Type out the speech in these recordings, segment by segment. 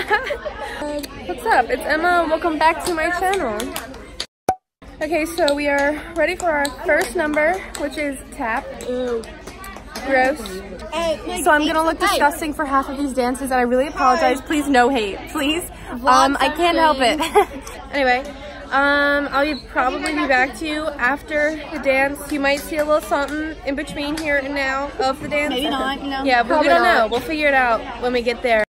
What's up? It's Emma. Welcome back to my channel. Okay, so we are ready for our first number, which is tap. Gross. So I'm gonna look disgusting for half of these dances, and I really apologize. Please, no hate, please. Um, I can't help it. anyway, um, I'll be probably be back to you after the dance. You might see a little something in between here and now of the dance. Maybe not, you know. Yeah, but we don't know. We'll figure it out when we get there.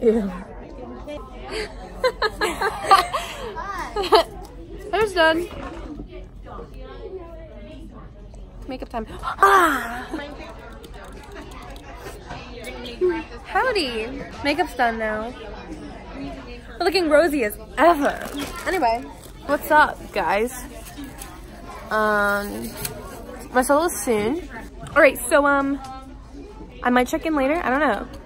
Ew. Hair's done. Makeup time. Ah! Howdy. Makeup's done now. We're looking rosy as ever. Anyway, what's up, guys? Um, my Marcelo soon. All right, so um, I might check in later. I don't know.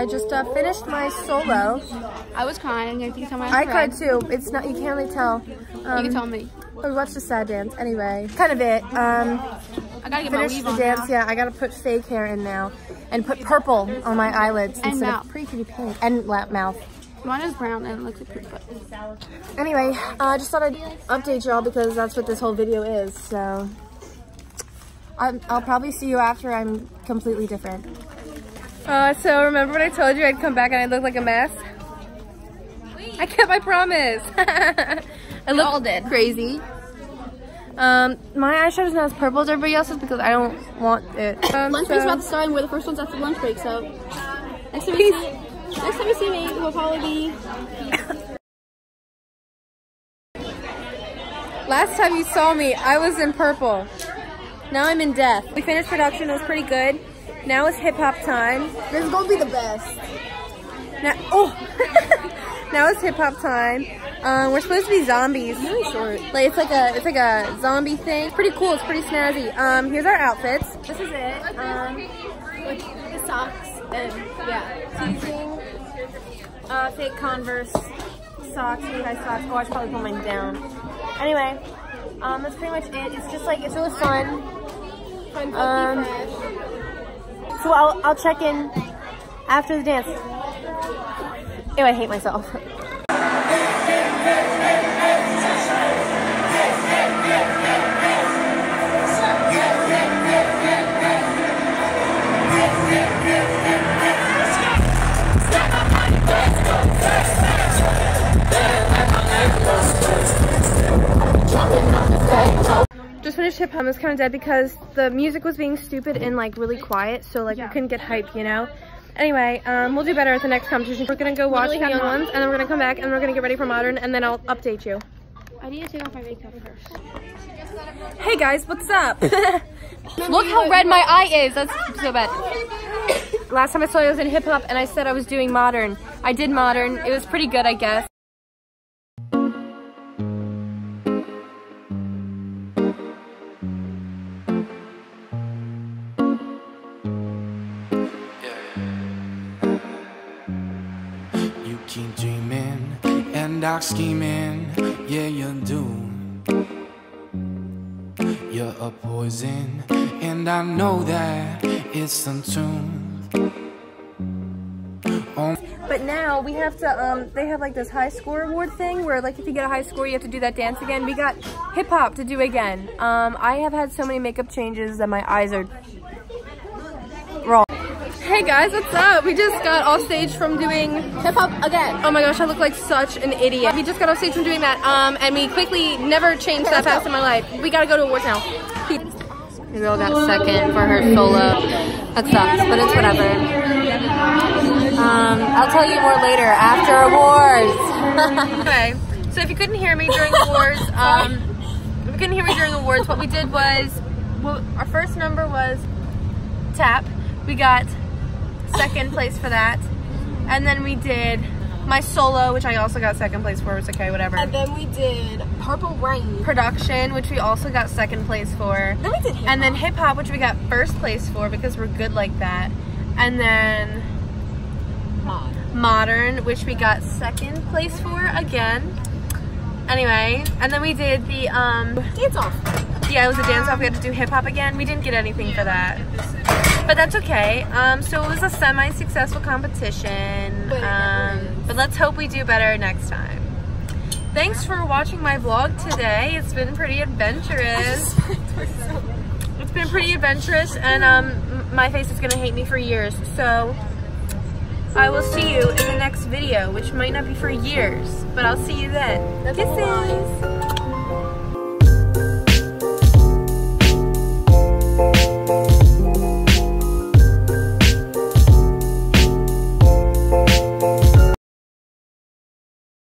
I just uh, finished my solo. I was crying. I think tell my I cried too. It's not. You can't really tell. Um, You can tell me. We watched the sad dance. Anyway, kind of it. Um, I gotta get my the on dance. now. Yeah, I gotta put fake hair in now, and put purple on my eyelids And instead mouth. of pretty pretty pink and lap mouth. Mine is brown and it looks like poop. Anyway, uh, I just thought I'd update y'all because that's what this whole video is. So I'll probably see you after I'm completely different. Uh, so remember when I told you I'd come back and I'd look like a mess? I kept my promise. I look all did. crazy. Um, my eyeshadow's not as purple as everybody else's because I don't want it. Um, Lunch break's so- about to start and we're the first ones after lunch break, so next time you see next time you see me, it will probably be Last time you saw me, I was in purple. Now I'm in death. We finished production, it was pretty good. Now it's hip hop time. This is gonna be the best. Now, oh, now it's hip hop time. Um, we're supposed to be zombies. Really short. Like it's like a it's like a zombie thing. It's pretty cool. It's pretty snazzy. Um, here's our outfits. This is it. Um, Like the socks and yeah. teasing. Uh, fake Converse socks, knee high socks. Oh, I should probably put mine down. Anyway, um, that's pretty much it. It's just like it's really fun. Fun, Um, fresh. So I'll I'll check in after the dance. Ew, I hate myself. Just finished hip hop. It was kind of dead because the music was being stupid and like really quiet, so like we couldn't get hype, you know. Anyway, um, we'll do better at the next competition. We're gonna go watch Really Cabin young. Ones, and then we're gonna come back and we're gonna get ready for modern, and then I'll update you. I need to take off my makeup first. Hey guys, what's up? Look how red my eye is. That's so bad. Last time I saw you I was in hip hop, and I said I was doing modern. I did modern. It was pretty good, I guess. Dark scheming, yeah you do. You're a poison, and I know that it's untuned. Oh, But now we have to, um, they have like this high score award thing where like if you get a high score, you have to do that dance again. We got hip hop to do again. Um, I have had so many makeup changes that my eyes are raw. Hey guys, what's up? We just got off stage from doing Hip hop again. Oh my gosh, I look like such an idiot. We just got off stage from doing that, um, and we quickly never changed that fast in my life. We gotta go to awards now. We all got second for her solo. That sucks, but it's whatever. Um, I'll tell you more later after awards. Okay, so if you couldn't hear me during awards, um, if you couldn't hear me during awards, what we did was, well, our first number was tap. We got second place for that, and then we did my solo, which I also got second place for. It's okay, whatever. and then we did Purple Rain. Production, which we also got second place for. Then we did hip And then hip hop, which we got first place for because we're good like that. And then hop. modern, which we got second place for again. Anyway, and then we did the um Dance off. yeah, it was a dance off. We had to do hip hop again. We didn't get anything for that. But that's okay. Um, so it was a semi-successful competition. But Um, but let's hope we do better next time. Thanks for watching my vlog today. It's been pretty adventurous. It's been pretty adventurous, and um, my face is gonna hate me for years. So I will see you in the next video, which might not be for years, but I'll see you then. Kisses.